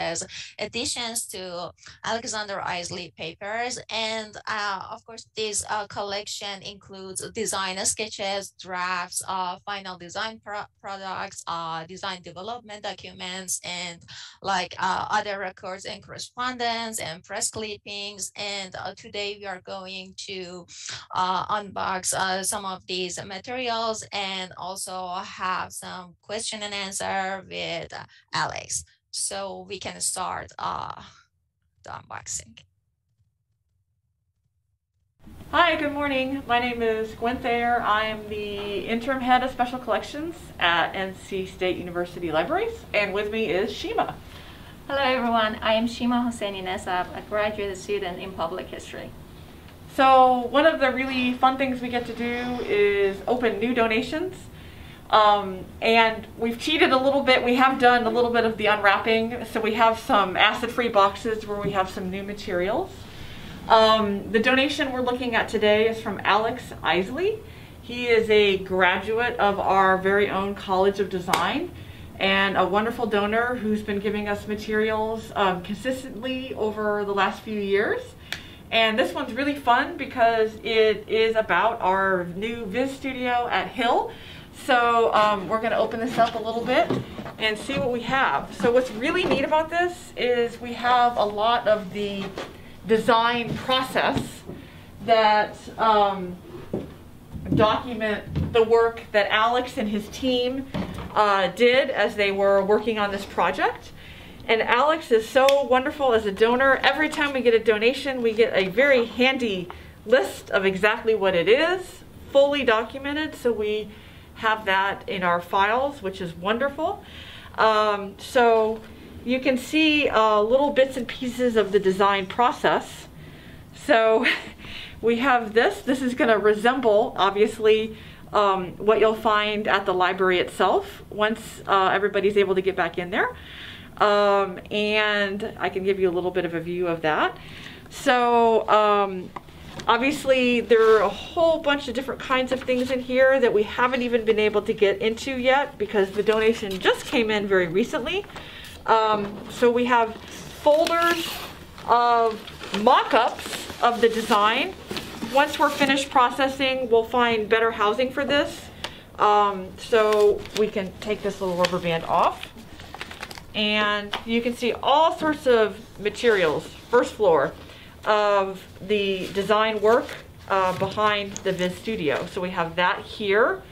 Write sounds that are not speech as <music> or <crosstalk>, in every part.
as additions to Alexander Isley papers. And uh, of course, this uh, collection includes design sketches, drafts, uh, final design pro products, uh, design development documents, and like uh, other records and correspondence and press clippings. And uh, today we are going to unbox some of these materials and also have some question and answer with Alex so we can start uh, the unboxing. Hi, good morning. My name is Gwynn Thayer. I am the interim head of special collections at NC State University Libraries, and with me is Shima. Hello everyone, I am Shima Hosseininasab, a graduate student in public history. So one of the really fun things we get to do is open new donations um, and we've cheated a little bit. We have done a little bit of the unwrapping. So we have some acid-free boxes where we have some new materials. Um, the donation we're looking at today is from Alex Isley. He is a graduate of our very own College of Design and a wonderful donor who's been giving us materials um, consistently over the last few years. And this one's really fun because it is about our new Viz studio at Hill. So um, we're going to open this up a little bit and see what we have. So what's really neat about this is we have a lot of the design process that um, document the work that Alex and his team uh, did as they were working on this project. And Alex is so wonderful as a donor. Every time we get a donation, we get a very handy list of exactly what it is, fully documented, so we have that in our files, which is wonderful. Um, so you can see uh, little bits and pieces of the design process. So <laughs> we have this. This is going to resemble, obviously, um, what you'll find at the library itself once uh, everybody's able to get back in there. Um, and I can give you a little bit of a view of that. So um, Obviously, there are a whole bunch of different kinds of things in here that we haven't even been able to get into yet because the donation just came in very recently. Um, so we have folders of mock-ups of the design. Once we're finished processing, we'll find better housing for this. Um, so we can take this little rubber band off. And you can see all sorts of materials, first floor of the design work uh, behind the Viz Studio. So we have that here.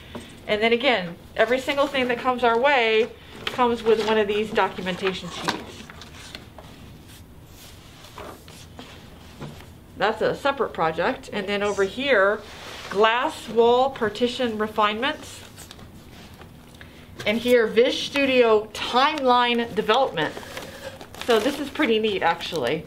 And then again, every single thing that comes our way comes with one of these documentation sheets. That's a separate project. And then over here, glass wall partition refinements. And here, Viz Studio timeline development. So this is pretty neat actually.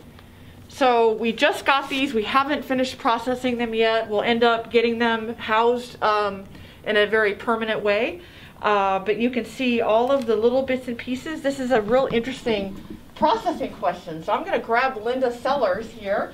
So we just got these. We haven't finished processing them yet. We'll end up getting them housed um, in a very permanent way. Uh, but you can see all of the little bits and pieces. This is a real interesting processing question. So I'm going to grab Linda Sellers here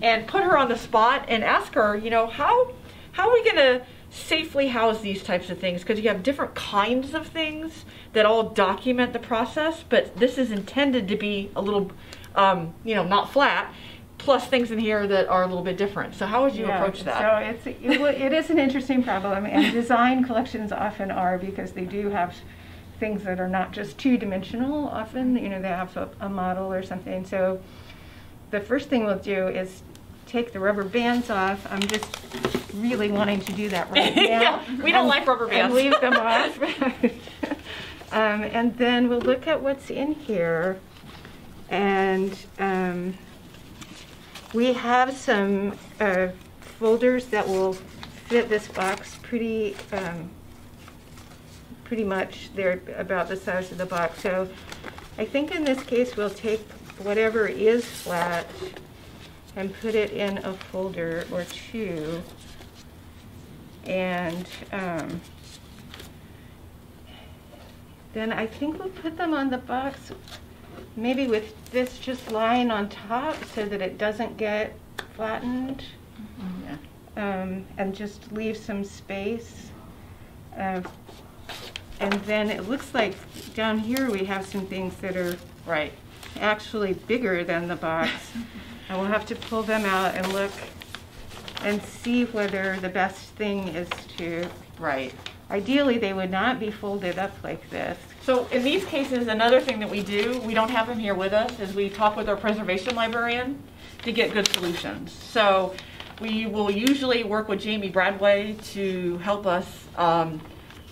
and put her on the spot and ask her, you know, how, how are we going to safely house these types of things? Because you have different kinds of things that all document the process, but this is intended to be a little um, you know, not flat, plus things in here that are a little bit different. So how would you yeah, approach that? So it's, it, it is an interesting problem, and <laughs> design collections often are because they do have things that are not just two-dimensional often, you know, they have a, a model or something. So the first thing we'll do is take the rubber bands off. I'm just really wanting to do that right <laughs> now. yeah, we don't and, like rubber bands. And leave them <laughs> off. um, and then we'll look at what's in here and um, we have some uh, folders that will fit this box pretty um, pretty much. They're about the size of the box. So I think in this case we'll take whatever is flat and put it in a folder or two. And um, then I think we'll put them on the box maybe with this just lying on top so that it doesn't get flattened. Mm -hmm. um, and just leave some space. Uh, and then it looks like down here we have some things that are right actually bigger than the box. <laughs> And we'll have to pull them out and look and see whether the best thing is to, Right. ideally, they would not be folded up like this. So in these cases, another thing that we do, we don't have them here with us, is we talk with our preservation librarian to get good solutions. So we will usually work with Jamie Bradway to help us um,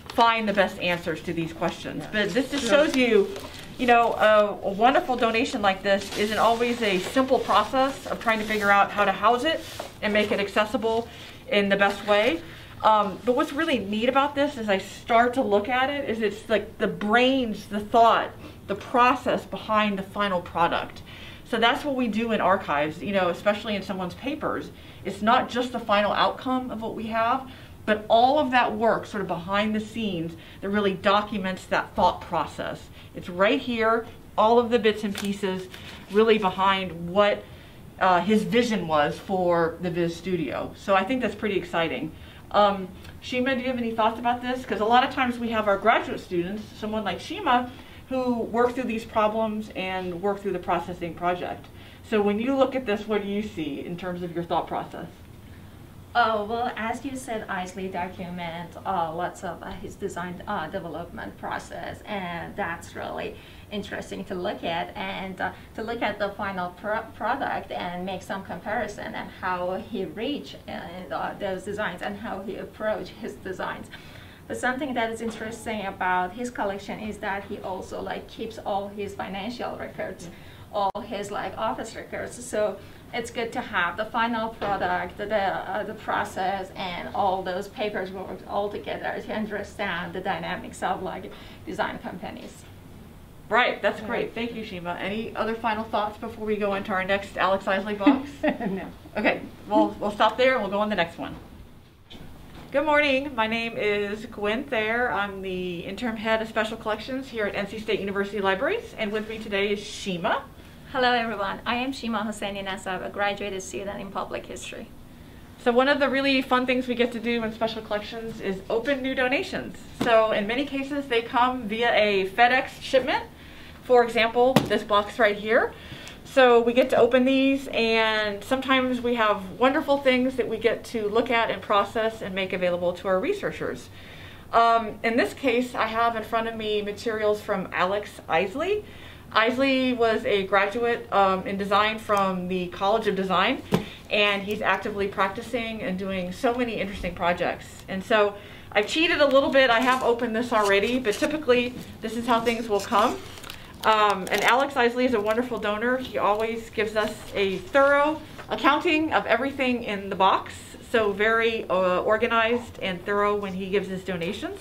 find the best answers to these questions. But this just shows you, you know, a, a wonderful donation like this isn't always a simple process of trying to figure out how to house it and make it accessible in the best way. Um, but what's really neat about this as I start to look at it is it's like the brains, the thought, the process behind the final product. So that's what we do in archives, you know, especially in someone's papers. It's not just the final outcome of what we have, but all of that work sort of behind the scenes that really documents that thought process. It's right here, all of the bits and pieces really behind what uh, his vision was for the Viz Studio. So I think that's pretty exciting. Um, Shima, do you have any thoughts about this? Because a lot of times we have our graduate students, someone like Shima, who work through these problems and work through the processing project. So when you look at this, what do you see in terms of your thought process? Oh, well, as you said, Isley document uh, lots of uh, his design uh, development process, and that's really interesting to look at and uh, to look at the final pro product and make some comparison and how he reached uh, those designs and how he approached his designs. But something that is interesting about his collection is that he also like keeps all his financial records, all his like office records. So it's good to have the final product, the uh, the process, and all those papers worked all together to understand the dynamics of like design companies. Right, that's great. Thank you, Shima. Any other final thoughts before we go into our next Alex Isley box? <laughs> no. Okay, we'll, we'll stop there and we'll go on the next one. Good morning. My name is Gwynn Thayer. I'm the interim head of special collections here at NC State University Libraries, and with me today is Shima. Hello, everyone. I am Shima Hosseininasab, a graduate student in public history. So one of the really fun things we get to do in special collections is open new donations. So in many cases, they come via a FedEx shipment. For example, this box right here. So we get to open these and sometimes we have wonderful things that we get to look at and process and make available to our researchers. Um, in this case, I have in front of me materials from Alex Isley. Isley was a graduate um, in design from the College of Design and he's actively practicing and doing so many interesting projects. And so I've cheated a little bit. I have opened this already, but typically this is how things will come. Um, and Alex Isley is a wonderful donor. He always gives us a thorough accounting of everything in the box, so very uh, organized and thorough when he gives his donations.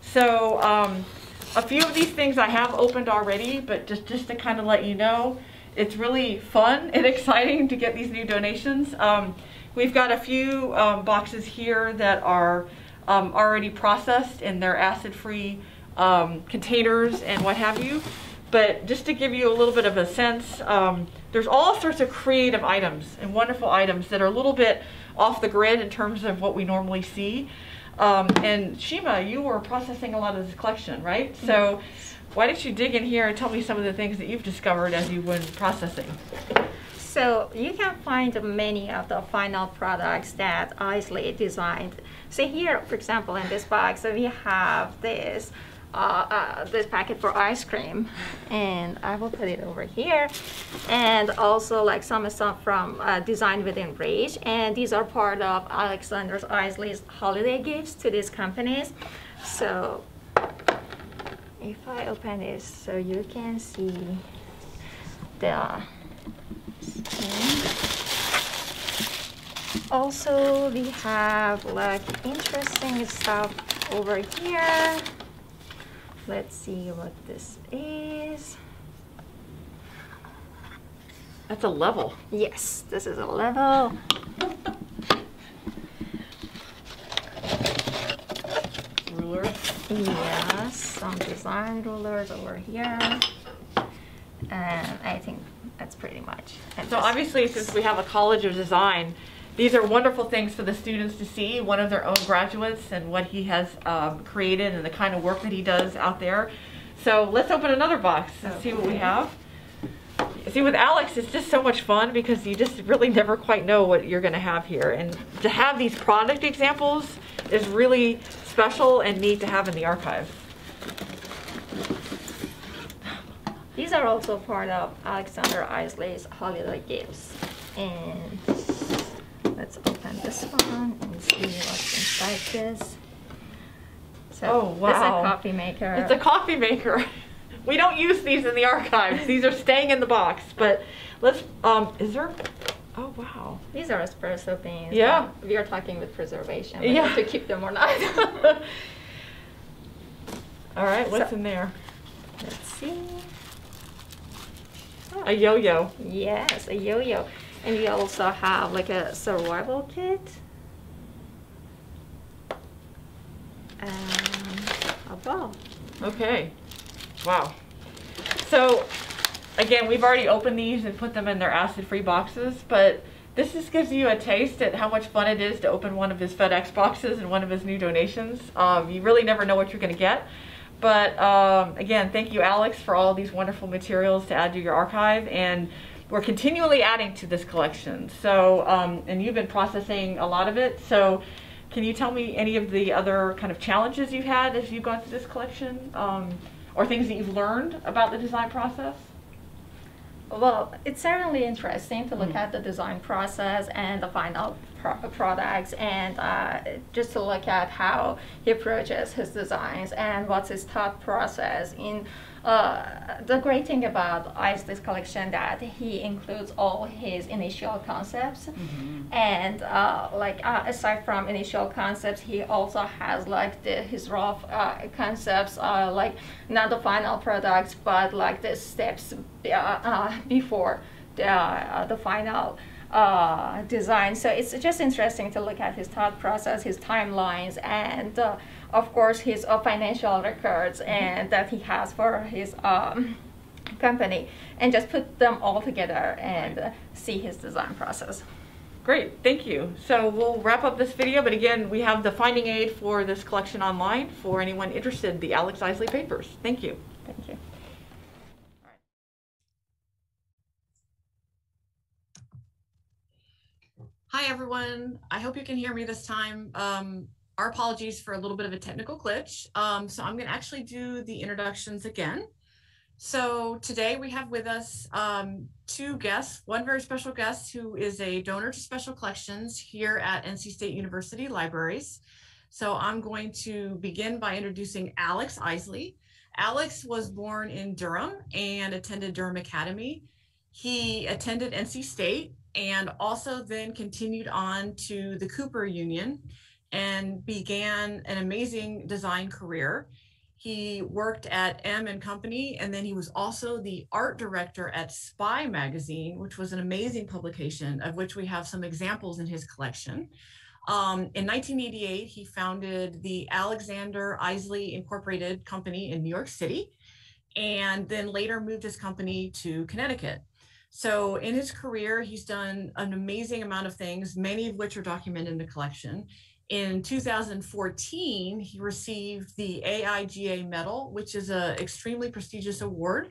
So um, a few of these things I have opened already, but just, just to kind of let you know, it's really fun <laughs> and exciting to get these new donations. Um, we've got a few um, boxes here that are um, already processed in their acid-free um, containers and what have you. But just to give you a little bit of a sense, um, there's all sorts of creative items and wonderful items that are a little bit off the grid in terms of what we normally see. Um, and Shima, you were processing a lot of this collection, right? So why don't you dig in here and tell me some of the things that you've discovered as you've been processing? So you can find many of the final products that Isley designed. So here, for example, in this box, we have this uh, uh, this packet for ice cream. And I will put it over here. And also like some stuff from uh, Design Within Reach. And these are part of Alexander Isley's holiday gifts to these companies. So if I open this so you can see the also we have like interesting stuff over here Let's see what this is. That's a level. Yes, this is a level. Ruler. Yes, some design rulers over here. And I think that's pretty much. So obviously, since we have a College of Design, these are wonderful things for the students to see, one of their own graduates and what he has um, created and the kind of work that he does out there. So let's open another box and okay. see what we have. See, with Alex, it's just so much fun because you just really never quite know what you're going to have here. And to have these product examples is really special and neat to have in the archive. These are also part of Alexander Isley's holiday gifts. And let's open this one and see what's inside this. So Oh, It's wow. a coffee maker. It's a coffee maker. <laughs> We don't use these in the archives. <laughs> These are staying in the box. But let's, um, is there, oh, wow. These are espresso beans. Yeah. We are talking with preservation. We Yeah. have to keep them or not. <laughs> All right, what's So- in there? Let's see. A yo-yo. Yes, a yo-yo. And we also have like a survival kit. And a ball. Okay. Wow. So, again, we've already opened these and put them in their acid-free boxes, but this just gives you a taste at how much fun it is to open one of his FedEx boxes and one of his new donations. Um, you really never know what you're going to get. But um, again, thank you, Alex, for all these wonderful materials to add to your archive. And we're continually adding to this collection. So, um, and you've been processing a lot of it. So, can you tell me any of the other kind of challenges you've had as you've gone through this collection, um, or things that you've learned about the design process? Well, it's certainly interesting to look Mm. at the design process and the final pro- products and uh, just to look at how he approaches his designs and what's his thought process in uh, the great thing about Isley's collection that he includes all his initial concepts. And uh, like uh, aside from initial concepts he also has like the, his rough uh, concepts uh, like not the final products but like the steps uh, uh, before the, uh, the final uh, design. So it's just interesting to look at his thought process his timelines and uh, of course his uh, financial records and that he has for his um, company and just put them all together and uh, see his design process Great, thank you. So we'll wrap up this video, but again, we have the finding aid for this collection online for anyone interested, the Alex Isley Papers. Thank you. thank you Hi, everyone. I hope you can hear me this time. Um, our apologies for a little bit of a technical glitch. Um, so I'm going to actually do the introductions again. So today we have with us um, two guests, one very special guest who is a donor to special collections here at NC State University Libraries. So I'm going to begin by introducing Alex Isley. Alex was born in Durham and attended Durham Academy. He attended NC State and also then continued on to the Cooper Union and began an amazing design career. He worked at M and Company, and then he was also the art director at Spy Magazine, which was an amazing publication of which we have some examples in his collection. Um, in 1988, he founded the Alexander Isley Incorporated Company in New York City, and then later moved his company to Connecticut. So in his career, he's done an amazing amount of things, many of which are documented in the collection. In 2014, he received the AIGA medal, which is an extremely prestigious award.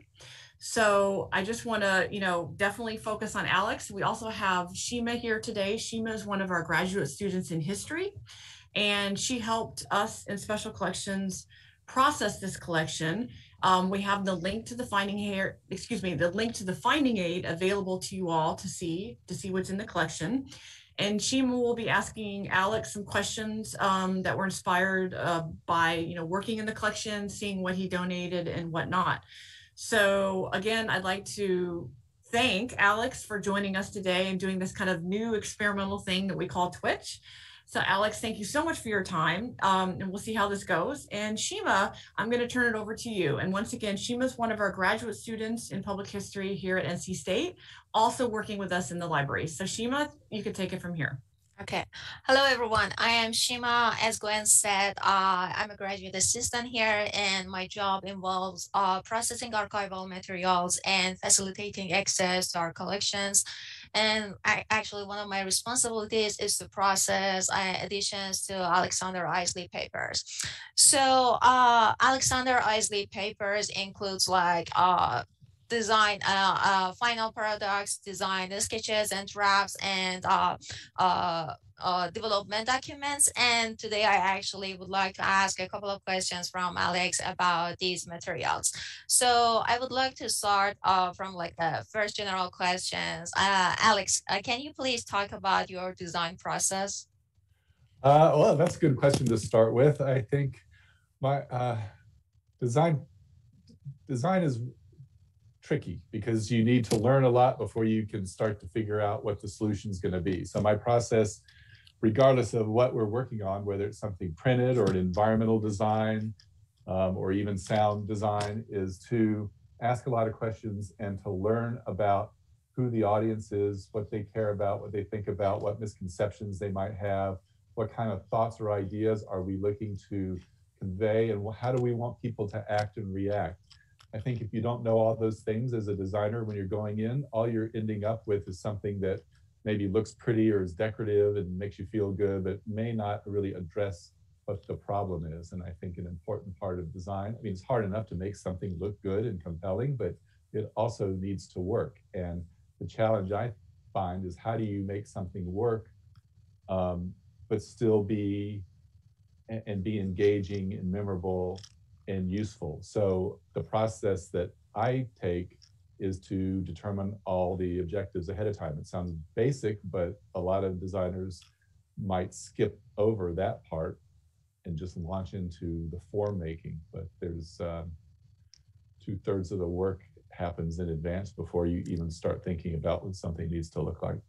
So I just want to, you know, definitely focus on Alex. We also have Shima here today. Shima is one of our graduate students in history, and she helped us in special collections process this collection. Um, we have the link to the finding here, excuse me, the link to the finding aid available to you all to see, to see what's in the collection. And Shima will be asking Alex some questions um, that were inspired uh, by, you know, working in the collection, seeing what he donated and whatnot. So again, I'd like to thank Alex for joining us today and doing this kind of new experimental thing that we call Twitch. So Alex, thank you so much for your time. Um, and we'll see how this goes. And Shima, I'm going to turn it over to you. And once again, Shima is one of our graduate students in public history here at NC State, also working with us in the library. So Shima, you could take it from here. Okay. Hello, everyone. I am Shima. As Gwynn said, uh, I'm a graduate assistant here, and my job involves uh, processing archival materials and facilitating access to our collections. And I, actually, one of my responsibilities is to process uh, additions to Alexander Isley papers. So, uh, Alexander Isley papers includes like uh, design uh, uh, final products, design sketches and drafts and uh, uh, uh, development documents. And today I actually would like to ask a couple of questions from Alex about these materials. So I would like to start uh, from like the first general questions. Uh, Alex, uh, can you please talk about your design process? Uh, well, that's a good question to start with. I think my uh, design design is tricky because you need to learn a lot before you can start to figure out what the solution is going to be. So my process, regardless of what we're working on, whether it's something printed or an environmental design um, or even sound design, is to ask a lot of questions and to learn about who the audience is, what they care about, what they think about, what misconceptions they might have, what kind of thoughts or ideas are we looking to convey, and how do we want people to act and react. I think if you don't know all those things as a designer when you're going in, all you're ending up with is something that maybe looks pretty or is decorative and makes you feel good, but may not really address what the problem is. And I think an important part of design, I mean, it's hard enough to make something look good and compelling, but it also needs to work. And the challenge I find is how do you make something work, um, but still be and be engaging and memorable and useful. So the process that I take is to determine all the objectives ahead of time. It sounds basic, but a lot of designers might skip over that part and just launch into the form making. But there's um, two thirds of the work happens in advance before you even start thinking about what something needs to look like.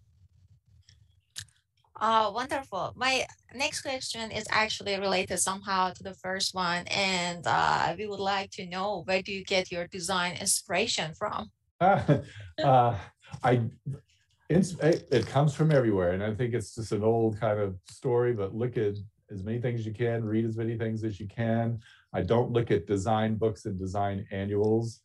Oh, wonderful. My next question is actually related somehow to the first one. And uh, we would like to know where do you get your design inspiration from? <laughs> uh, I, it, it comes from everywhere. And I think it's just an old kind of story, but look at as many things as you can, read as many things as you can. I don't look at design books and design annuals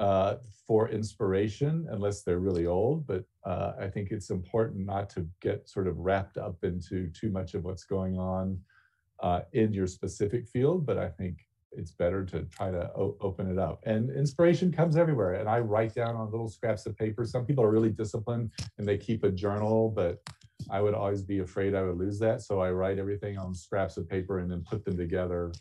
uh, for inspiration unless they're really old. But uh, I think it's important not to get sort of wrapped up into too much of what's going on uh, in your specific field. But I think it's better to try to open it up. And inspiration comes everywhere. And I write down on little scraps of paper. Some people are really disciplined and they keep a journal, but I would always be afraid I would lose that. So I write everything on scraps of paper and then put them together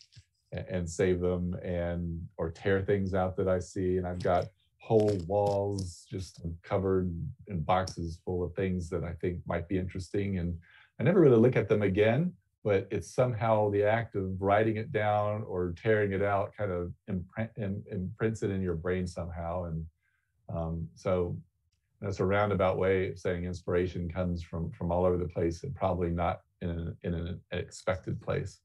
and save them and or tear things out that I see. And I've got whole walls just covered in boxes full of things that I think might be interesting. And I never really look at them again, but it's somehow the act of writing it down or tearing it out kind of imprint, imprints it in your brain somehow. And um, so that's a roundabout way of saying inspiration comes from from all over the place and probably not in an, in an expected place.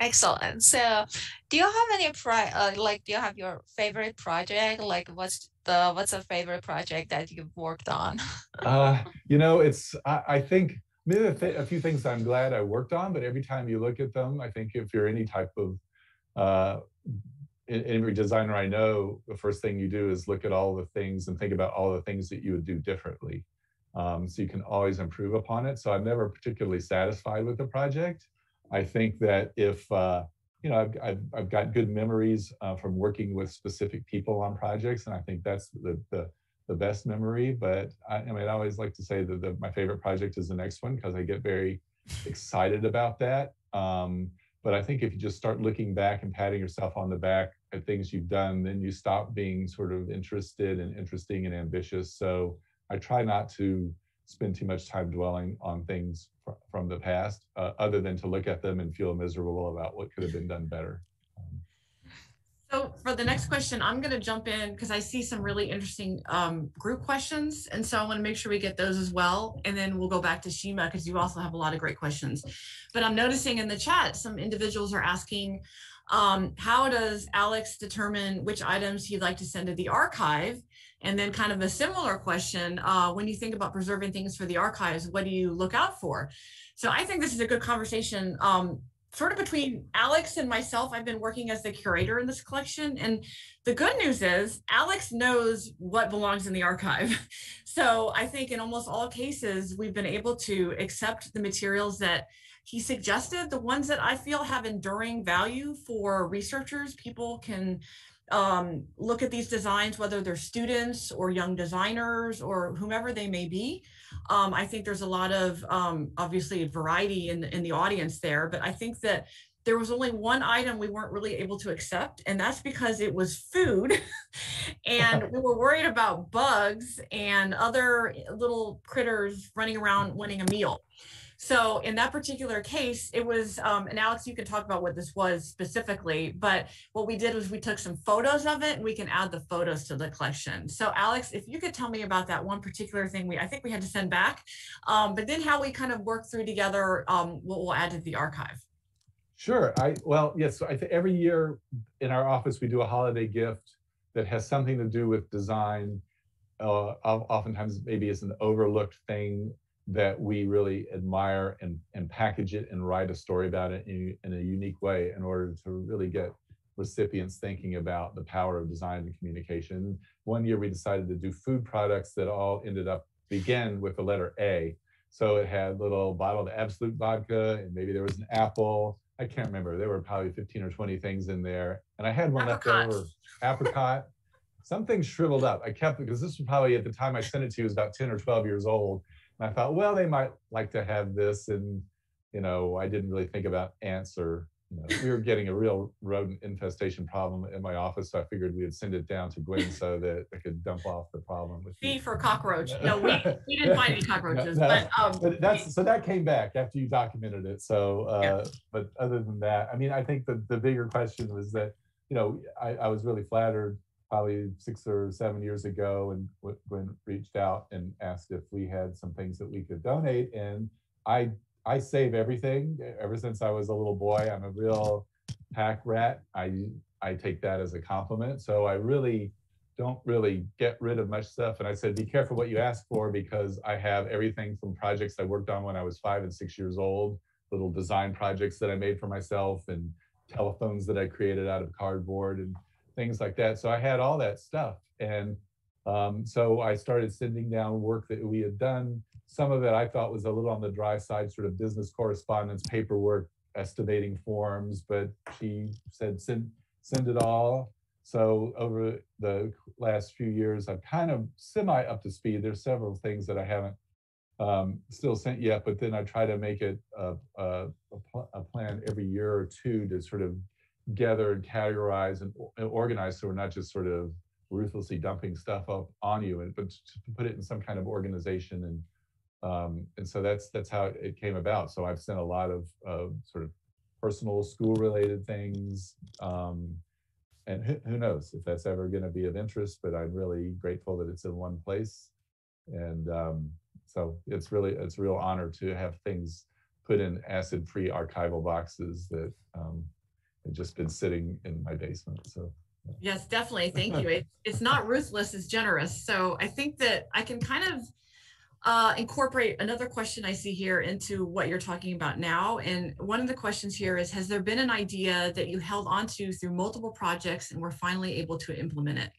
Excellent. So, do you have any pri uh, like do you have your favorite project? Like, what's the what's a favorite project that you've worked on? <laughs> uh, you know, it's I, I think maybe a, th a, few things I'm glad I worked on, but every time you look at them, I think if you're any type of uh, every designer I know, the first thing you do is look at all the things and think about all the things that you would do differently. Um, so you can always improve upon it. So I'm never particularly satisfied with the project. I think that if, uh, you know, I've, I've, I've, got good memories uh, from working with specific people on projects, and I think that's the, the, the best memory. But I, I, mean, I always like to say that the, my favorite project is the next one because I get very excited about that. Um, but I think if you just start looking back and patting yourself on the back at things you've done, then you stop being sort of interested and interesting and ambitious. So I try not to spend too much time dwelling on things fr from the past, uh, other than to look at them and feel miserable about what could have been done better. Um, so for the next question, I'm going to jump in because I see some really interesting um, group questions. And so I want to make sure we get those as well. And then we'll go back to Shima because you also have a lot of great questions. But I'm noticing in the chat, some individuals are asking, um, how does Alex determine which items he'd like to send to the archive? And then kind of a similar question, uh, when you think about preserving things for the archives, what do you look out for? So I think this is a good conversation. Um, sort of between Alex and myself, I've been working as the curator in this collection. And the good news is Alex knows what belongs in the archive. <laughs> So I think in almost all cases, we've been able to accept the materials that he suggested, the ones that I feel have enduring value for researchers, people can um, look at these designs, whether they're students or young designers or whomever they may be. Um, I think there's a lot of um, obviously variety in in the audience there, but I think that there was only one item we weren't really able to accept, and that's because it was food. <laughs> and we were worried about bugs and other little critters running around wanting a meal. So in that particular case, it was, um, and Alex, you can talk about what this was specifically, but what we did was we took some photos of it and we can add the photos to the collection. So Alex, if you could tell me about that one particular thing we, I think we had to send back, um, but then how we kind of work through together um, what we'll add to the archive. Sure. I well, yes. So I think every year in our office we do a holiday gift that has something to do with design. Uh, oftentimes, maybe it's an overlooked thing that we really admire and, and package it and write a story about it in, in a unique way in order to really get recipients thinking about the power of design and communication. One year we decided to do food products that all ended up begin with the letter A. So it had little bottle of Absolut vodka and maybe there was an apple. I can't remember. There were probably 15 or 20 things in there. And I had one apricot. left <laughs> over, apricot. Something shriveled up. I kept it because this was probably at the time I sent it to you was about 10 or 12 years old. And I thought, well, they might like to have this. And, you know, I didn't really think about ants or, you know, we were getting a real rodent infestation problem in my office. So I figured we would send it down to Gwynn so that I could dump off the problem. With C for cockroach. No, we, <laughs> we didn't find any cockroaches, no, no. but, um, but that's, so that came back after you documented it. So, uh, yeah. but other than that, I mean, I think the, the bigger question was that, you know, I, I was really flattered probably six or seven years ago, and Gwynn reached out and asked if we had some things that we could donate. And I I save everything. Ever since I was a little boy, I'm a real pack rat. I I take that as a compliment. So I really don't really get rid of much stuff. And I said, be careful what you ask for because I have everything from projects I worked on when I was five and six years old, little design projects that I made for myself, and telephones that I created out of cardboard and things like that. So I had all that stuff. And um, so I started sending down work that we had done. Some of it I thought was a little on the dry side, sort of business correspondence, paperwork, estimating forms, but she said, send, send it all. So over the last few years, I'm kind of semi up to speed. There's several things that I haven't um, still sent yet, but then I try to make it a, a, a, plan every year or two to sort of gather and categorize and, organize so we're not just sort of ruthlessly dumping stuff up on you, but to put it in some kind of organization and um, and so that's that's how it came about. So I've sent a lot of, sort of personal school related things, um, and who, who, knows if that's ever going to be of interest. But I'm really grateful that it's in one place, and um, so it's really it's a real honor to have things put in acid free archival boxes that um, and just been sitting in my basement. So yes, definitely. Thank you. <laughs> It, it's not ruthless, it's generous. So I think that I can kind of uh, incorporate another question I see here into what you're talking about now. And one of the questions here is, has there been an idea that you held onto through multiple projects and were finally able to implement it?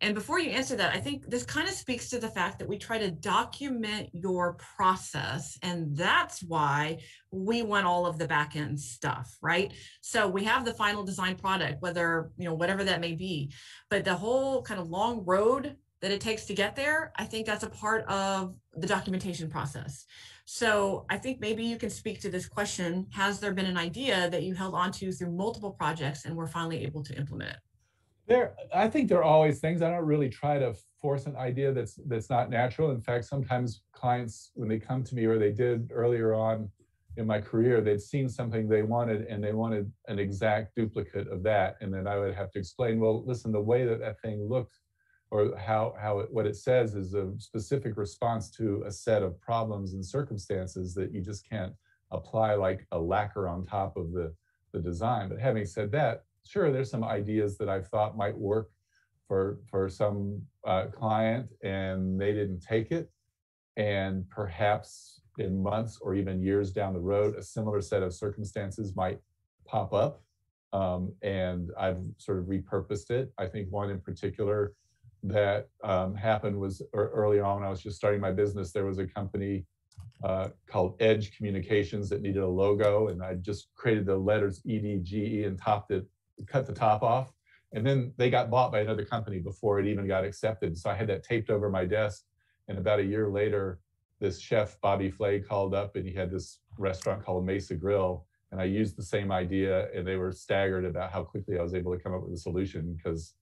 And before you answer that, I think this kind of speaks to the fact that we try to document your process. And that's why we want all of the back end stuff, right? So we have the final design product, whether, you know, whatever that may be, but the whole kind of long road that it takes to get there, I think that's a part of the documentation process. So I think maybe you can speak to this question. Has there been an idea that you held onto through multiple projects and were finally able to implement it? There, I think there are always things. I don't really try to force an idea that's that's not natural. In fact, sometimes clients, when they come to me, or they did earlier on in my career, they'd seen something they wanted and they wanted an exact duplicate of that. And then I would have to explain, well, listen, the way that that thing looked or how, how it, what it says is a specific response to a set of problems and circumstances that you just can't apply like a lacquer on top of the, the design. But having said that, sure, there's some ideas that I've thought might work for, for some uh, client and they didn't take it. And perhaps in months or even years down the road, a similar set of circumstances might pop up. Um, and I've sort of repurposed it. I think one in particular that um, happened was early on when I was just starting my business. There was a company uh, called Edge Communications that needed a logo, and I just created the letters EDGE and topped it, cut the top off, And then they got bought by another company before it even got accepted. So I had that taped over my desk. And about a year later, this chef, Bobby Flay, called up and he had this restaurant called Mesa Grill. And I used the same idea and they were staggered about how quickly I was able to come up with a solution because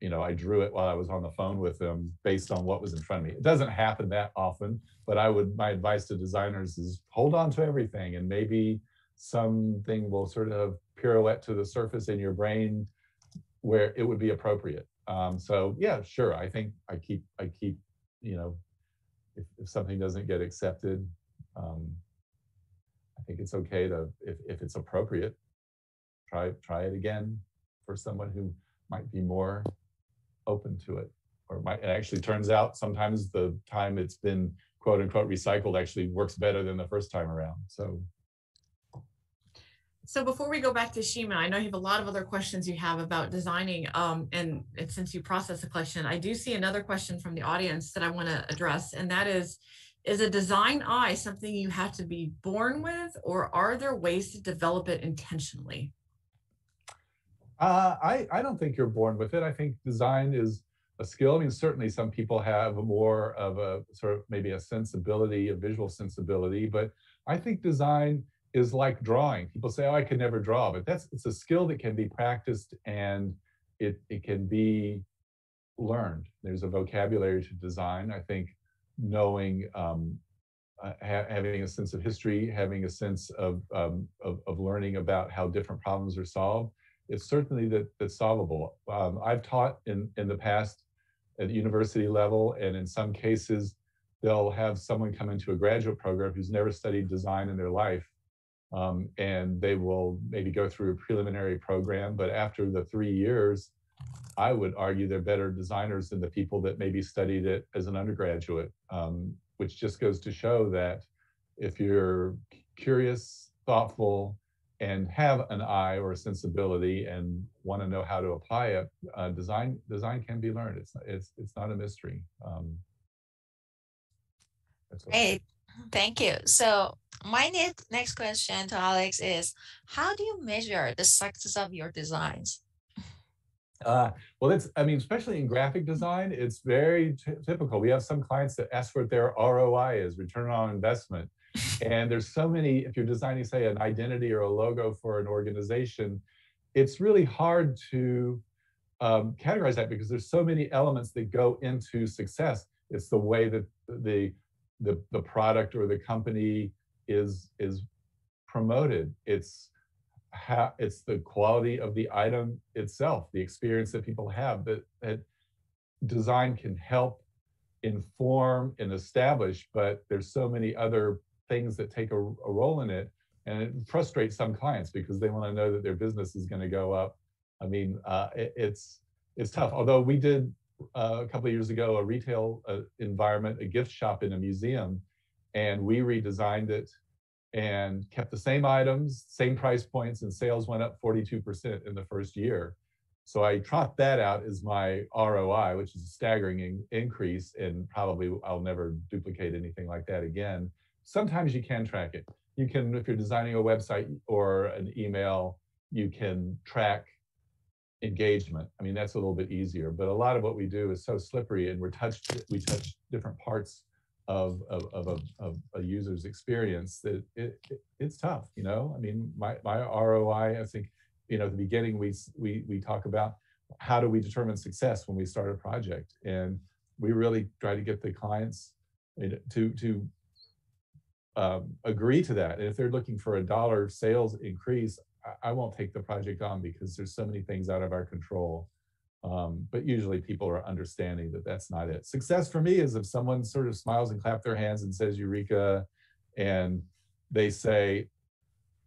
you know, I drew it while I was on the phone with them based on what was in front of me. It doesn't happen that often, but I would, my advice to designers is hold on to everything and maybe something will sort of pirouette to the surface in your brain where it would be appropriate. Um, so yeah, sure. I think I keep, I keep, you know, if, if something doesn't get accepted, um, I think it's okay to, if, if it's appropriate, try, try it again for someone who might be more open to it. Or might, it actually turns out sometimes the time it's been quote unquote recycled actually works better than the first time around. So so before we go back to Shima, I know you have a lot of other questions you have about designing. Um, and, and since you process the question, I do see another question from the audience that I want to address, and that is, is a design eye something you have to be born with, or are there ways to develop it intentionally? Uh, I, I don't think you're born with it. I think design is a skill. I mean, certainly some people have more of a sort of maybe a sensibility, a visual sensibility, but I think design is like drawing. People say, oh, I could never draw, but that's it's a skill that can be practiced and it, it can be learned. There's a vocabulary to design. I think knowing, um, uh, ha having a sense of history, having a sense of, um, of, of learning about how different problems are solved, it's certainly that that's solvable. Um, I've taught in, in the past at university level, and in some cases, they'll have someone come into a graduate program who's never studied design in their life. Um, and they will maybe go through a preliminary program, but after the three years, I would argue they're better designers than the people that maybe studied it as an undergraduate, um, which just goes to show that if you're curious, thoughtful, and have an eye or a sensibility and want to know how to apply it, uh, design design can be learned. It's it's it's not a mystery. Um, Great, thank you. So my next next question to Alex is, how do you measure the success of your designs? Uh, well, it's, I mean, especially in graphic design, it's very typical. We have some clients that ask what their ROI is, return on investment and there's so many, if you're designing, say, an identity or a logo for an organization, it's really hard to um, categorize that because there's so many elements that go into success. It's the way that the the, the product or the company is is promoted. It's how it's the quality of the item itself, the experience that people have. That that design can help inform and establish, but there's so many other things that take a, a role in it. And it frustrates some clients because they want to know that their business is going to go up. I mean, uh, it, it's it's tough. Although we did uh, a couple of years ago a retail uh, environment, a gift shop in a museum, and we redesigned it and kept the same items, same price points, and sales went up 42% in the first year. So I trot that out as my ROI, which is a staggering in increase, and probably I'll never duplicate anything like that again sometimes you can track it. You can, if you're designing a website or an email, you can track engagement. I mean, that's a little bit easier, but a lot of what we do is so slippery and we're touched, we touch different parts of, of, of, a, of a user's experience that it, it, it's tough, you know? I mean, my, my ROI, I think, you know, at the beginning we, we, we talk about how do we determine success when we start a project? And we really try to get the clients to, to um, agree to that. And if they're looking for a dollar sales increase, I, I, won't take the project on because there's so many things out of our control. Um, but usually people are understanding that that's not it. Success for me is if someone sort of smiles and claps their hands and says Eureka, and they say,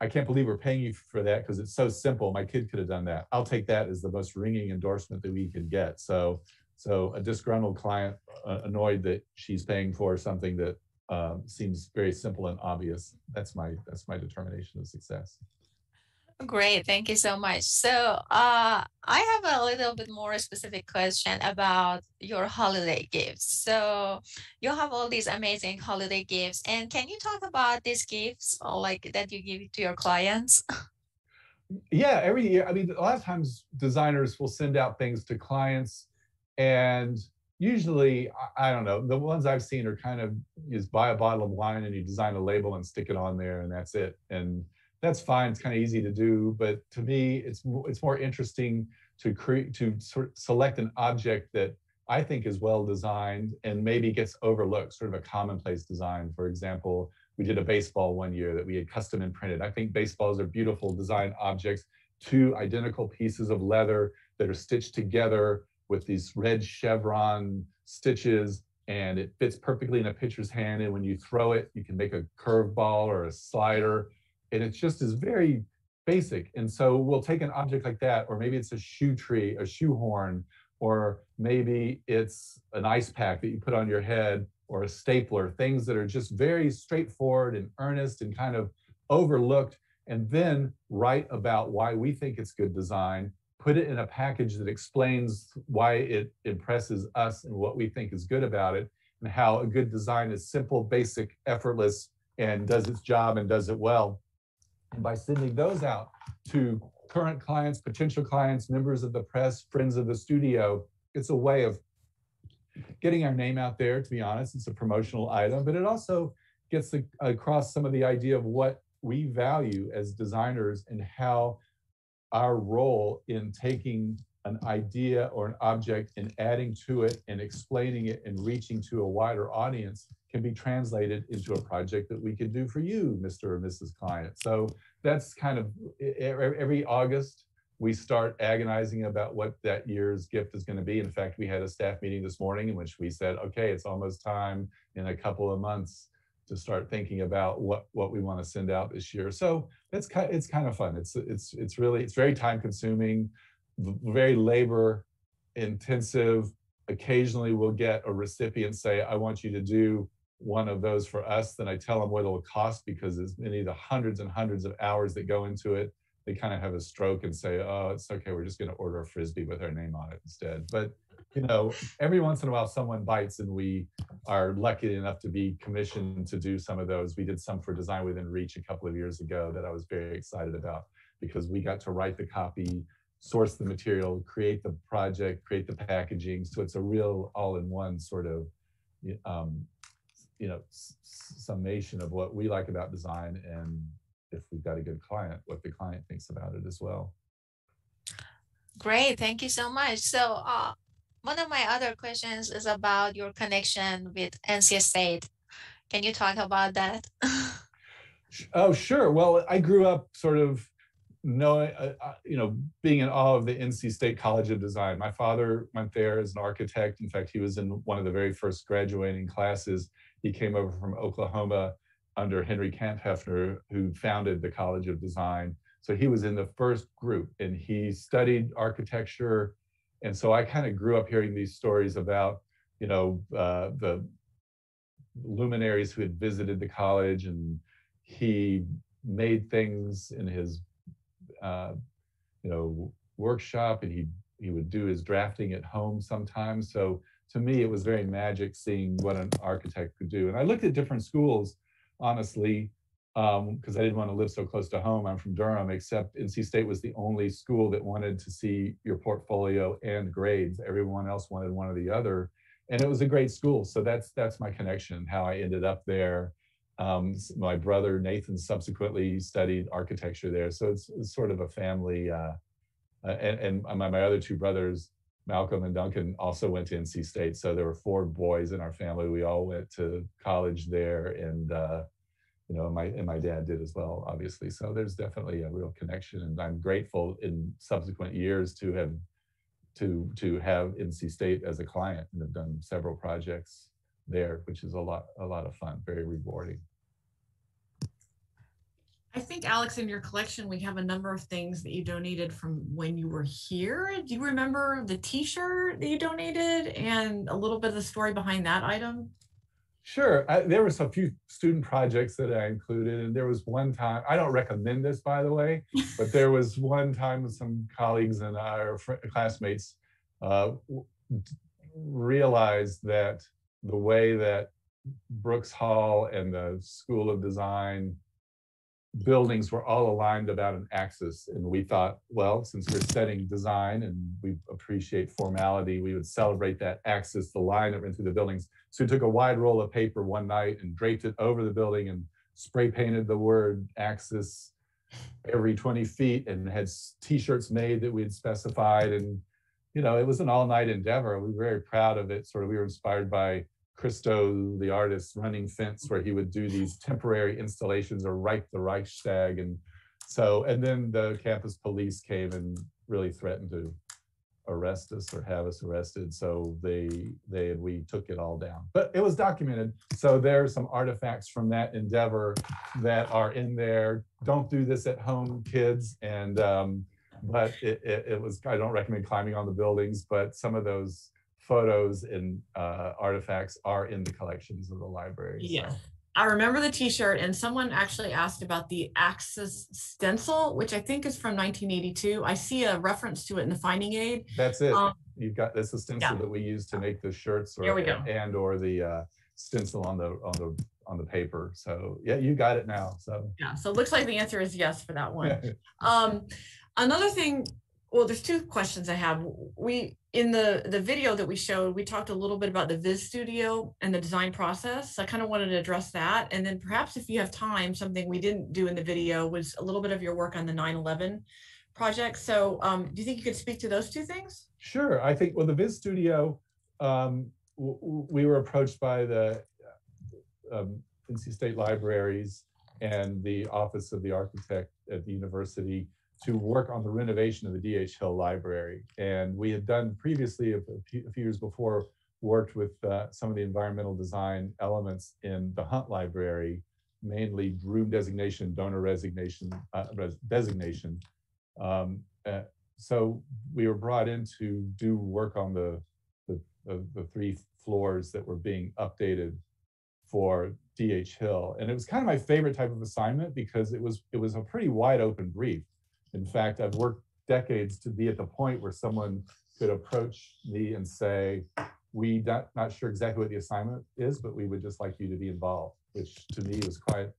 I can't believe we're paying you for that because it's so simple. My kid could have done that. I'll take that as the most ringing endorsement that we can get. So, so a disgruntled client uh, annoyed that she's paying for something that um, seems very simple and obvious. That's my that's my determination of success. Great, thank you so much. So uh, I have a little bit more specific question about your holiday gifts. So you have all these amazing holiday gifts, and can you talk about these gifts, or like that you give to your clients? <laughs> Yeah, every year. I mean, a lot of times designers will send out things to clients, and usually, I, don't know, the ones I've seen are kind of just buy a bottle of wine and you design a label and stick it on there, and that's it. And that's fine. It's kind of easy to do, but to me, it's it's more interesting to create to sort of select an object that I think is well designed and maybe gets overlooked, sort of a commonplace design. For example, we did a baseball one year that we had custom imprinted. I think baseballs are beautiful design objects, two identical pieces of leather that are stitched together with these red chevron stitches and it fits perfectly in a pitcher's hand. And when you throw it, you can make a curveball or a slider. And it just is very basic. And so we'll take an object like that, or maybe it's a shoe tree, a shoe horn, or maybe it's an ice pack that you put on your head or a stapler, things that are just very straightforward and earnest and kind of overlooked, and then write about why we think it's good design, put it in a package that explains why it impresses us and what we think is good about it, and how a good design is simple, basic, effortless, and does its job and does it well. And by sending those out to current clients, potential clients, members of the press, friends of the studio, it's a way of getting our name out there, to be honest. It's a promotional item, but it also gets across some of the idea of what we value as designers and how our role in taking an idea or an object and adding to it and explaining it and reaching to a wider audience can be translated into a project that we could do for you, Mr. or Mrs. Client. So that's kind of every August, we start agonizing about what that year's gift is going to be. In fact, we had a staff meeting this morning in which we said, okay, it's almost time in a couple of months to start thinking about what what we want to send out this year. So it's kind it's kind of fun. It's it's it's really it's very time consuming, very labor intensive. Occasionally, we'll get a recipient say, "I want you to do one of those for us." Then I tell them what it'll cost because as many the hundreds and hundreds of hours that go into it they kind of have a stroke and say, "Oh, it's okay. We're just going to order a frisbee with our name on it instead." But you know, every once in a while, someone bites, and we are lucky enough to be commissioned to do some of those. We did some for Design Within Reach a couple of years ago that I was very excited about because we got to write the copy, source the material, create the project, create the packaging. So it's a real all-in-one sort of, um, you know, summation of what we like about design and if we've got a good client, what the client thinks about it as well. Great, thank you so much. So uh, one of my other questions is about your connection with NC State. Can you talk about that? <laughs> oh, sure. Well, I grew up sort of knowing, uh, uh, you know, being in awe of the NC State College of Design. My father went there as an architect. In fact, he was in one of the very first graduating classes. He came over from Oklahoma under Henry Kamphoefner, who founded the College of Design. So he was in the first group and he studied architecture. And so I kind of grew up hearing these stories about, you know, uh, the luminaries who had visited the college and he made things in his, uh, you know, workshop and he he would do his drafting at home sometimes. So to me, it was very magic seeing what an architect could do. And I looked at different schools honestly, because um, I didn't want to live so close to home. I'm from Durham, except NC State was the only school that wanted to see your portfolio and grades. Everyone else wanted one or the other, and it was a great school. So that's that's my connection. How I ended up there. Um, my brother Nathan subsequently studied architecture there, so it's, it's sort of a family. Uh, uh, and, and my, my other two brothers Malcolm and Duncan also went to NC State. So there were four boys in our family. We all went to college there, and uh, you know, my and my dad did as well, obviously. So there's definitely a real connection, and I'm grateful in subsequent years to have to to have NC State as a client and have done several projects there, which is a lot a lot of fun, very rewarding. I think, Alex, in your collection, we have a number of things that you donated from when you were here. Do you remember the t shirt that you donated and a little bit of the story behind that item? Sure. I, there was a few student projects that I included, and there was one time, I don't recommend this, by the way, but <laughs> there was one time with some colleagues and our classmates uh, realized that the way that Brooks Hall and the School of Design buildings were all aligned about an axis. And we thought, well, since we're studying design and we appreciate formality, we would celebrate that axis, the line that ran through the buildings. So we took a wide roll of paper one night and draped it over the building and spray painted the word axis every 20 feet and had t-shirts made that we had specified. And, you know, it was an all night endeavor. We were very proud of it. Sort of, we were inspired by Christo, the artist, running fence where he would do these temporary installations or write the Reichstag. And so, and then the campus police came and really threatened to arrest us or have us arrested. So they, they, and we took it all down, but it was documented. So there's some artifacts from that endeavor that are in there. Don't do this at home, kids. And, um, but it, it, it was, I don't recommend climbing on the buildings, but some of those photos and uh, artifacts are in the collections of the library. Yeah. So, I remember the T-shirt, and someone actually asked about the Axis stencil, which I think is from 1982. I see a reference to it in the finding aid. That's it. Um, You've got this is stencil yeah. that we use to make the shirts or we go. and or the uh, stencil on the on the on the paper. So yeah, you got it now. So Yeah, so it looks like the answer is yes for that one. <laughs> Um, another thing, well, there's two questions I have. We in the the video that we showed, we talked a little bit about the Viz Studio and the design process. I kind of wanted to address that, and then perhaps if you have time, something we didn't do in the video was a little bit of your work on the 9/11 project. So, um, do you think you could speak to those two things? Sure. I think, well, the Viz Studio, um, we were approached by the um, NC State Libraries and the Office of the Architect at the university to work on the renovation of the DH Hill Library. And we had done previously, a few, years before, worked with uh, some of the environmental design elements in the Hunt Library, mainly room designation, donor resignation, uh, res- designation. Um, uh, so we were brought in to do work on the, the, the, the three floors that were being updated for DH Hill. And it was kind of my favorite type of assignment because it was, it was a pretty wide open brief. In fact, I've worked decades to be at the point where someone could approach me and say, we not, not sure exactly what the assignment is, but we would just like you to be involved, which to me was quite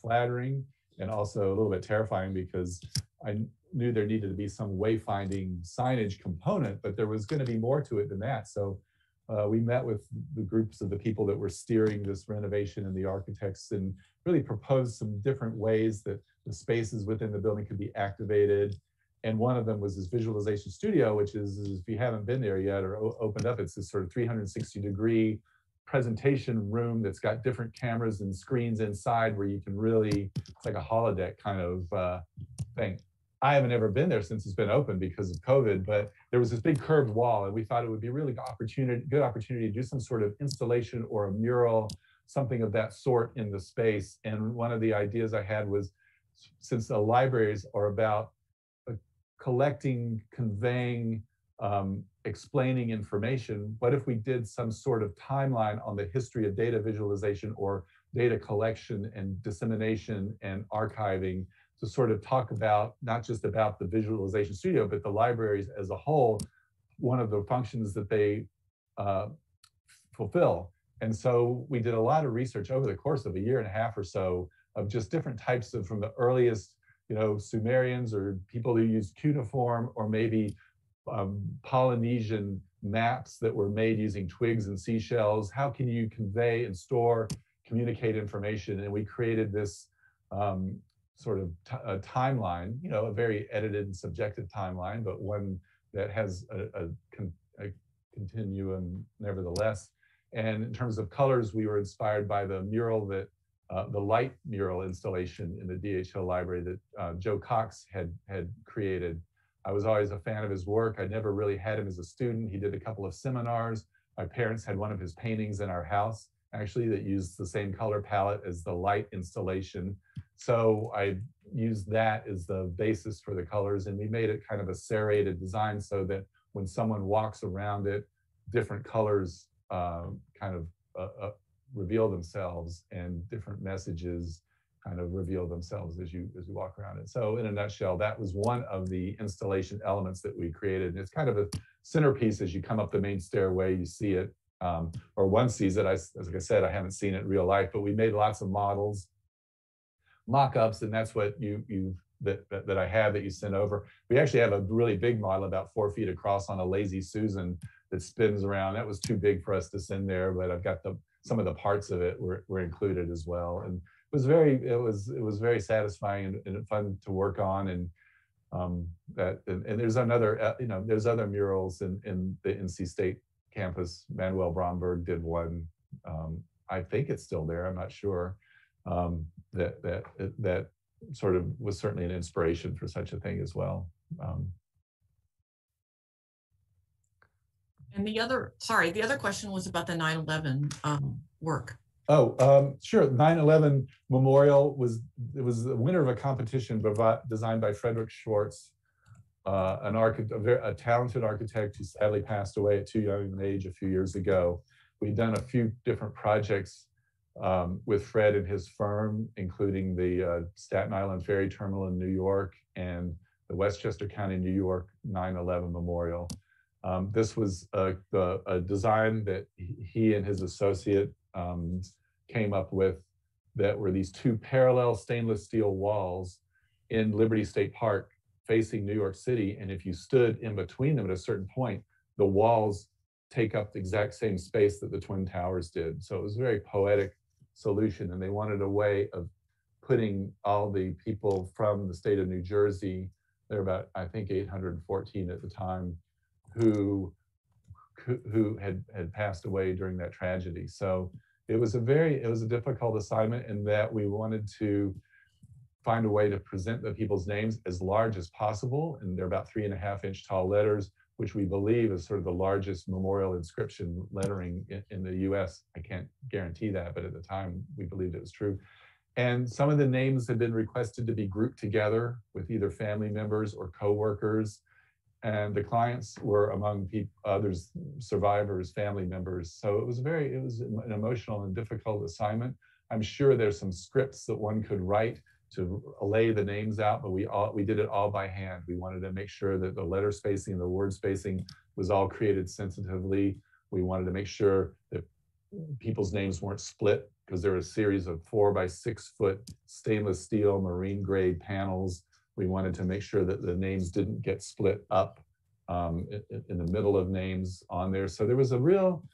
flattering and also a little bit terrifying because I knew there needed to be some wayfinding signage component, but there was going to be more to it than that. So uh, we met with the groups of the people that were steering this renovation and the architects and really proposed some different ways that the spaces within the building could be activated. And one of them was this visualization studio, which is, is if you haven't been there yet or opened up, it's this sort of 360 degree presentation room that's got different cameras and screens inside where you can really, it's like a holodeck kind of uh, thing. I haven't ever been there since it's been open because of COVID, but there was this big curved wall, and we thought it would be really good opportunity, good opportunity to do some sort of installation or a mural, something of that sort in the space. And one of the ideas I had was, since the libraries are about uh, collecting, conveying, um, explaining information, what if we did some sort of timeline on the history of data visualization or data collection and dissemination and archiving to sort of talk about not just about the visualization studio, but the libraries as a whole, one of the functions that they uh, fulfill. And so we did a lot of research over the course of a year and a half or so of just different types of from the earliest, you know, Sumerians or people who used cuneiform or maybe um, Polynesian maps that were made using twigs and seashells. How can you convey and store, communicate information? And we created this um, sort of timeline, you know, a very edited and subjective timeline, but one that has a, a, con- a continuum nevertheless. And in terms of colors, we were inspired by the mural that uh, the light mural installation in the DHL library that uh, Joe Cox had had created. I was always a fan of his work. I never really had him as a student. He did a couple of seminars. My parents had one of his paintings in our house, actually, that used the same color palette as the light installation. So I used that as the basis for the colors, and we made it kind of a serrated design so that when someone walks around it, different colors uh, kind of uh, uh, reveal themselves, and different messages kind of reveal themselves as you as you walk around it. So in a nutshell, that was one of the installation elements that we created. And it's kind of a centerpiece as you come up the main stairway, you see it, um, or one sees it. I, as I said, I haven't seen it in real life, but we made lots of models. mock-ups, and that's what you you that, that that I have that you sent over. We actually have a really big model, about four feet across, on a Lazy Susan that spins around. That was too big for us to send there, but I've got the some of the parts of it were, were included as well, and it was very it was it was very satisfying and, and fun to work on and um, that and, and, there's another uh, you know there's other murals in in the NC State campus. Manuel Bromberg did one. Um, I think it's still there. I'm not sure. Um, that that that sort of was certainly an inspiration for such a thing as well. Um, and the other, sorry, the other question was about the 9/11 um, work. Oh, um, sure. 9/11 Memorial was it was the winner of a competition designed by Frederick Schwartz, uh, an architect, a, very, a talented architect who sadly passed away at too young an age a few years ago. We've done a few different projects um, with Fred and his firm, including the uh, Staten Island Ferry Terminal in New York and the Westchester County, New York 9/11 Memorial. Um, this was a, a, a, design that he and his associate um, came up with that were these two parallel stainless steel walls in Liberty State Park facing New York City. And if you stood in between them at a certain point, the walls take up the exact same space that the Twin Towers did. So it was a very poetic solution. And they wanted a way of putting all the people from the state of New Jersey, there were about, I think, 814 at the time, who who had had passed away during that tragedy. So it was a very it was a difficult assignment in that we wanted to find a way to present the people's names as large as possible, and they're about three and a half inch tall letters, which we believe is sort of the largest memorial inscription lettering in, in the U.S. I can't guarantee that, but at the time we believed it was true. And some of the names had been requested to be grouped together with either family members or coworkers and the clients were among people, others, survivors, family members. So it was very, it was an emotional and difficult assignment. I'm sure there's some scripts that one could write to lay the names out, but we all we did it all by hand. We wanted to make sure that the letter spacing the word spacing was all created sensitively. We wanted to make sure that people's names weren't split because there were a series of four by six foot stainless steel marine grade panels we wanted to make sure that the names didn't get split up um, in, in, the middle of names on there. So there was a real,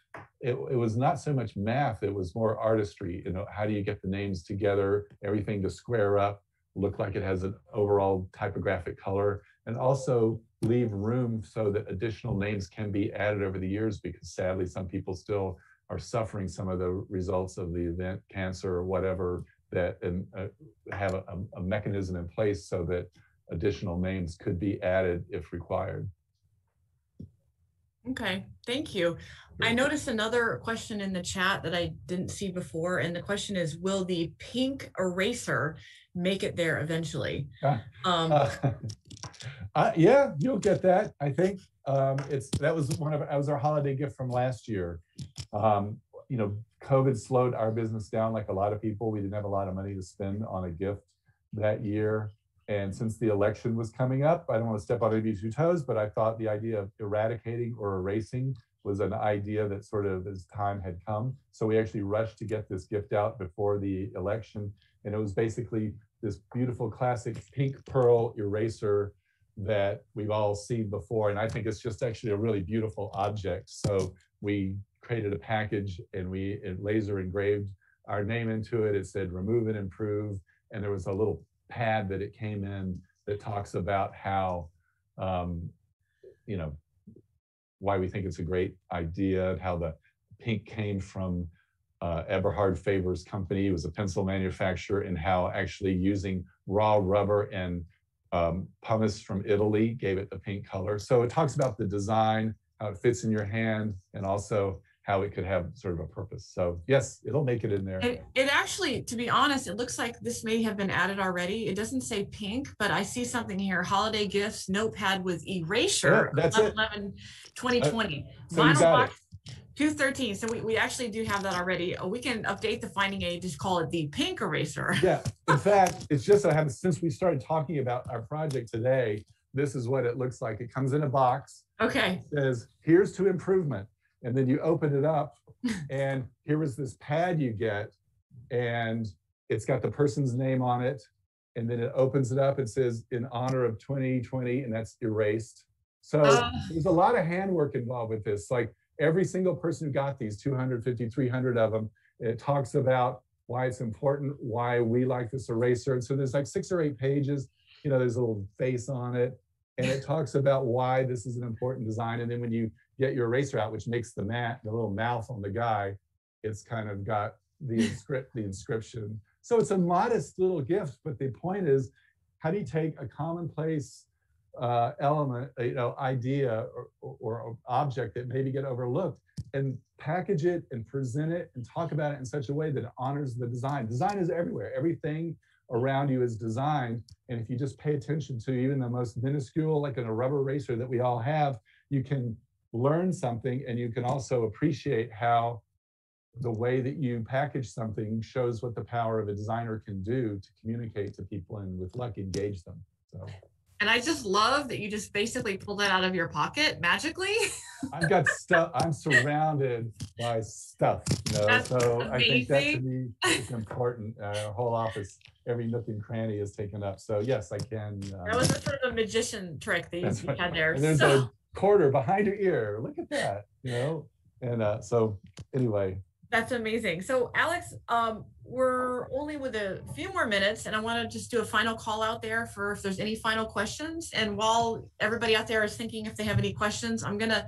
it, it, was not so much math, it was more artistry. You know, how do you get the names together, everything to square up, look like it has an overall typographic color, and also leave room so that additional names can be added over the years because sadly some people still are suffering some of the results of the event, cancer or whatever, that and uh, have a, a, mechanism in place so that additional names could be added if required. Okay, thank you. I noticed another question in the chat that I didn't see before, and the question is, will the pink eraser make it there eventually? Uh, um, uh, <laughs> uh, yeah, you'll get that. I think um, it's that was one of that was our holiday gift from last year. Um, you know, COVID slowed our business down like a lot of people. We didn't have a lot of money to spend on a gift that year. And since the election was coming up, I don't want to step on anybody's toes, but I thought the idea of eradicating or erasing was an idea that sort of as time had come. So we actually rushed to get this gift out before the election. And it was basically this beautiful classic pink pearl eraser that we've all seen before. And I think it's just actually a really beautiful object. So we created a package and we laser engraved our name into it. It said remove and improve. And there was a little pad that it came in that talks about how, um, you know, why we think it's a great idea, and how the pink came from uh, Eberhard Faber's company. It was a pencil manufacturer, and how actually using raw rubber and um, pumice from Italy gave it the pink color. So it talks about the design, how it fits in your hand, and also how it could have sort of a purpose. So yes, it'll make it in there. It, it, actually, to be honest, it looks like this may have been added already. It doesn't say pink, but I see something here. Holiday gifts, notepad with erasure. Yeah, that's 11, it. 2020. Uh, so Vinyl box. 213. So we, we actually do have that already. Uh, we can update the finding aid, just call it the pink eraser. Yeah. <laughs> In fact, it's just I have since we started talking about our project today, this is what it looks like. It comes in a box. Okay. It says, here's to improvement and then you open it up <laughs> and here is this pad you get and it's got the person's name on it. And then it opens it up. and says in honor of 2020, and that's erased. So Ah. there's a lot of handwork involved with this. Like every single person who got these 250, 300 of them, it talks about why it's important, why we like this eraser. And so there's like six or eight pages. You know, there's a little face on it, and it <laughs> talks about why this is an important design. And then when you get your eraser out, which makes the mat, the little mouth on the guy, it's kind of got the <laughs> inscript, the inscription. So it's a modest little gift, but the point is, how do you take a commonplace uh, element, uh, you know, idea or, or, or object that maybe get overlooked and package it and present it and talk about it in such a way that it honors the design. Design is everywhere. Everything around you is designed. And if you just pay attention to even the most minuscule, like in a rubber eraser that we all have, you can learn something and you can also appreciate how the way that you package something shows what the power of a designer can do to communicate to people and with luck engage them. So And I just love that you just basically pulled that out of your pocket magically. <laughs> I've got stuff. I'm surrounded by stuff. You know, That's so I think that to me is important. Uh, our whole office, every nook and cranny is taken up. So yes, I can. Um, That was a sort of a magician trick that you had there. And there's So- a quarter behind your ear. Look at that. You know, and uh, so anyway, That's amazing. So Alex, um, we're only with a few more minutes and I want to just do a final call out there for if there's any final questions. And while everybody out there is thinking if they have any questions, I'm going to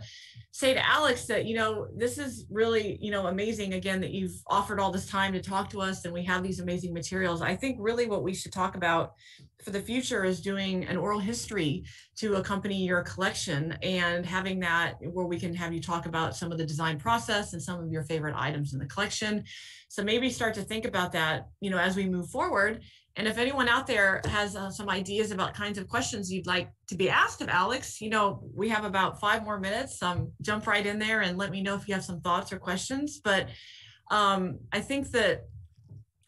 say to Alex that, you know, this is really, you know, amazing again that you've offered all this time to talk to us and we have these amazing materials. I think really what we should talk about for the future is doing an oral history to accompany your collection and having that where we can have you talk about some of the design process and some of your favorite items in the collection. So maybe start to think about that, you know, as we move forward. And if anyone out there has uh, some ideas about kinds of questions you'd like to be asked of Alex, you know, we have about five more minutes. Um, jump right in there and let me know if you have some thoughts or questions. But um, I think that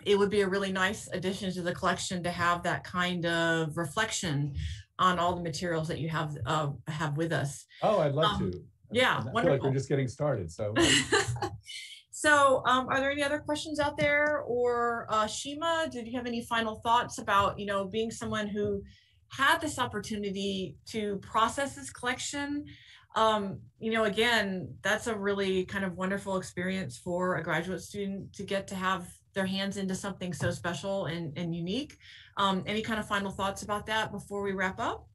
it would be a really nice addition to the collection to have that kind of reflection on all the materials that you have uh, have with us. oh, I'd love Um, to. yeah, I feel like we're just getting started. So <laughs> so, um, are there any other questions out there? Or uh, Shima, did you have any final thoughts about you know being someone who had this opportunity to process this collection? Um, you know, again, that's a really kind of wonderful experience for a graduate student to get to have their hands into something so special and, and unique. Um, any kind of final thoughts about that before we wrap up?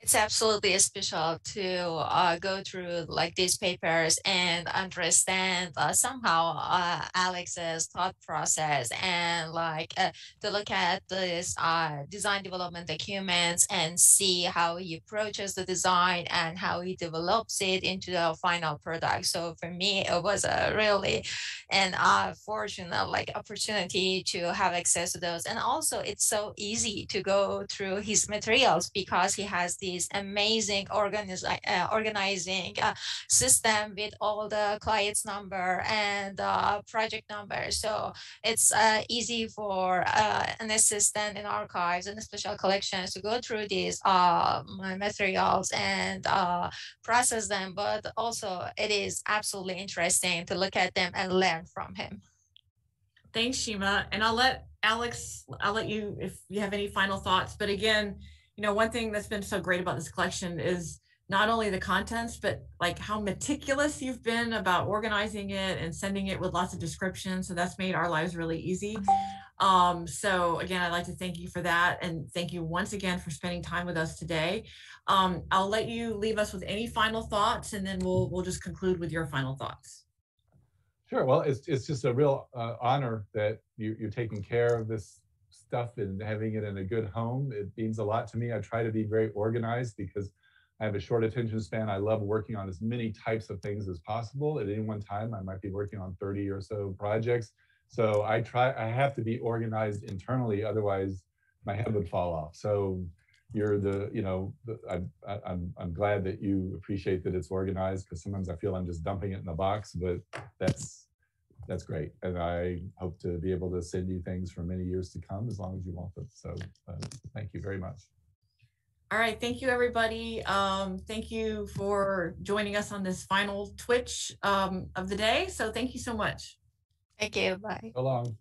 It's absolutely special to uh, go through like these papers and understand uh, somehow uh, Alex's thought process and like uh, to look at this uh, design development documents and see how he approaches the design and how he develops it into the final product. So for me, it was a really an fortunate like opportunity to have access to those. And also, it's so easy to go through his materials because he has these amazing organizi- uh, organizing uh, system with all the clients number and uh, project number. So it's uh, easy for uh, an assistant in archives and special collections to go through these uh, materials and process them. But also, it is absolutely interesting to look at them and learn from him. Thanks, Shima. And I'll let Alex, I'll let you if you have any final thoughts. But again, you know, one thing that's been so great about this collection is not only the contents, but like how meticulous you've been about organizing it and sending it with lots of descriptions. So that's made our lives really easy. Um, so again, I'd like to thank you for that. And thank you once again for spending time with us today. Um, I'll let you leave us with any final thoughts and then we'll, we'll just conclude with your final thoughts. Sure. Well, it's it's just a real uh, honor that you, you're taking care of this stuff and having it in a good home. It means a lot to me. I try to be very organized because I have a short attention span. I love working on as many types of things as possible. At any one time, I might be working on 30 or so projects. So I try. I have to be organized internally, otherwise my head would fall off. So you're the you know the, I, I, I'm I'm glad that you appreciate that it's organized because sometimes I feel I'm just dumping it in a box, but that's that's great, and I hope to be able to send you things for many years to come as long as you want them. So uh, thank you very much. All right, thank you, everybody. Um, thank you for joining us on this final Twitch um, of the day. So thank you so much. Thank you. Bye. So long.